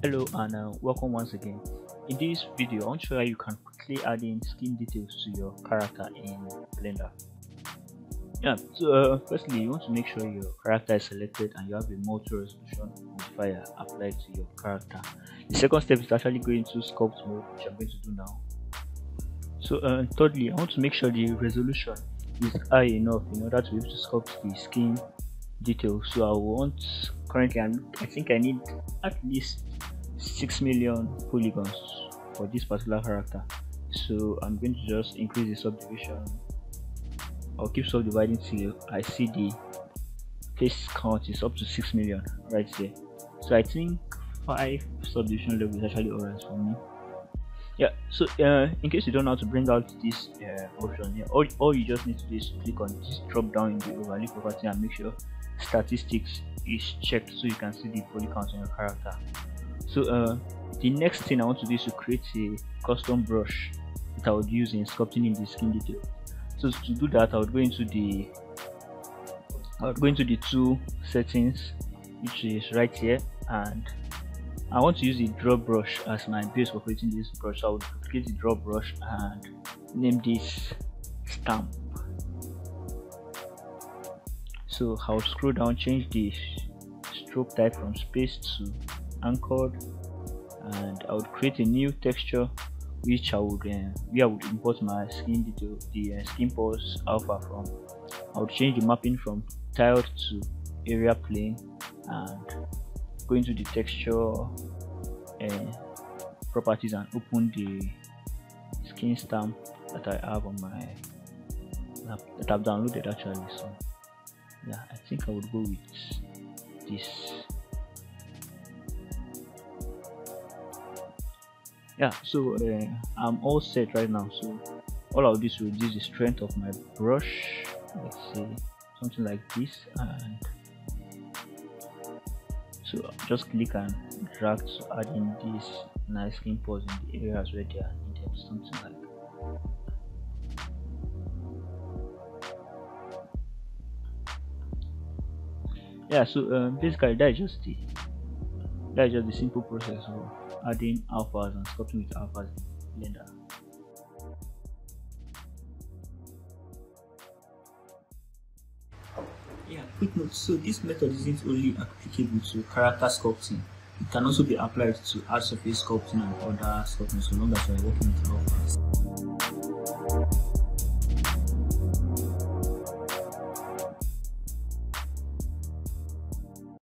Hello and uh, welcome once again. In this video, I want to show you how you can quickly add in skin details to your character in Blender. Yeah, so uh, firstly, you want to make sure your character is selected and you have a multi-resolution modifier applied to your character. The second step is actually going to sculpt mode, which I'm going to do now. So uh, thirdly, I want to make sure the resolution is high enough in order to be able to sculpt the skin details. So I want currently I'm, I think I need at least 6 million polygons for this particular character. So I'm going to just increase the subdivision. I'll keep subdividing till I see the place count is up to 6 million right there. So I think 5 subdivision level is actually alright for me. Yeah so uh, in case you don't know how to bring out this uh, option here all, all you just need to do is click on this drop down in the overlay property and make sure statistics is checked so you can see the poly count on your character so uh, the next thing I want to do is to create a custom brush that I would use in sculpting in the skin detail. So to do that I would go into the I would go into the tool settings which is right here and I want to use the draw brush as my base for creating this brush. So I would create the draw brush and name this stamp. So I'll scroll down change the stroke type from space to anchored and I would create a new texture which I would uh, where I would import my skin detail the uh, skin pores alpha from. I would change the mapping from tiled to area plane and go into the texture uh, properties and open the skin stamp that I have on my that I've downloaded actually. So yeah i think i would go with this yeah. So uh, i'm all set right now. So all of this will reduce the strength of my brush. Let's say something like this and so just click and drag to add in this nice pores in the areas where they are needed something like yeah so um, basically that is just the that is just the simple process of adding alphas and sculpting with alphas in blender. Yeah. Quick note so this method isn't only applicable to character sculpting it can also be applied to hard surface sculpting and other sculpting so long as you are working with alphas